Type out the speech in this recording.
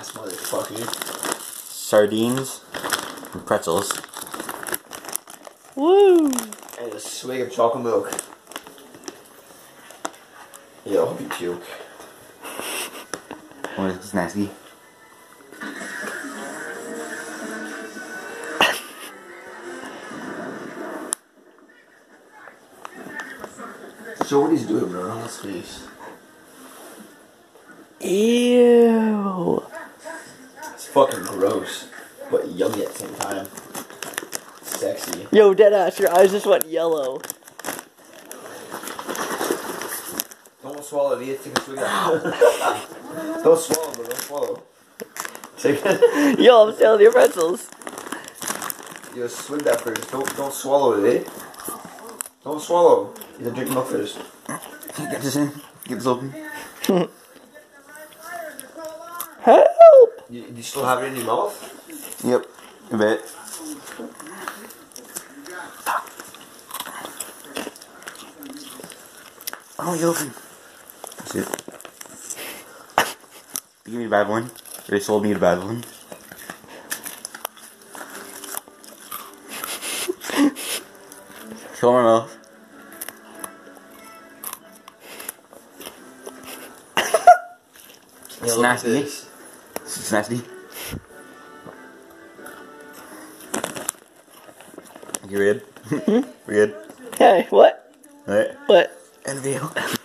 ass motherfucker. Sardines and pretzels. Woo! And a swig of chocolate milk. Yo, I hope you puke. What is this nasty? So what he's doing, bro? Let's face. Ew. It's fucking gross, but yummy at the same time. Sexy. Yo, deadass, your eyes just went yellow. Don't swallow it. Take a swig of Don't swallow, bro. Don't swallow. Yo, I'm selling your pretzels. You swig that first. Don't don't swallow it, eh? Don't swallow. You gotta drink milk first. Get this in. Get this open. Help! You, you still have it in your mouth? Yep. A bit. Oh, you open. That's it. You give me the bad one. They sold me the bad one. Show my mouth. It's nasty. Nasty. You good? we good? Hey, what? What? The video.